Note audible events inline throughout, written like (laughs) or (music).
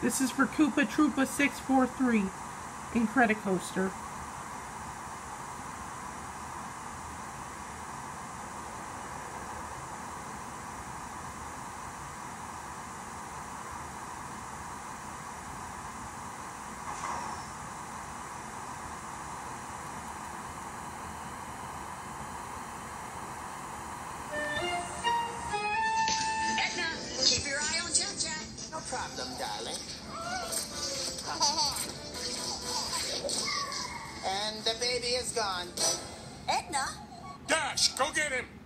This is for Koopa Troopa 643 Incredicoaster. Edna, problem, darling. (laughs) And the baby is gone. Edna? Dash, go get him!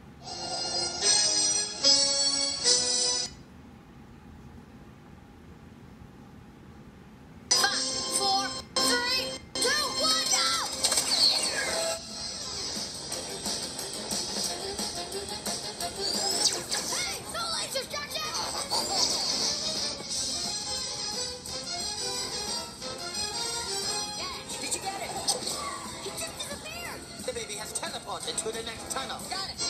Has teleported to the next tunnel. Got it.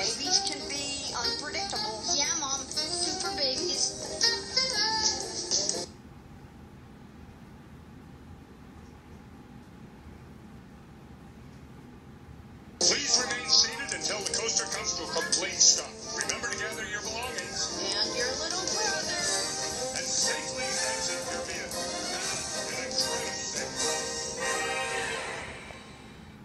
babies can be unpredictable.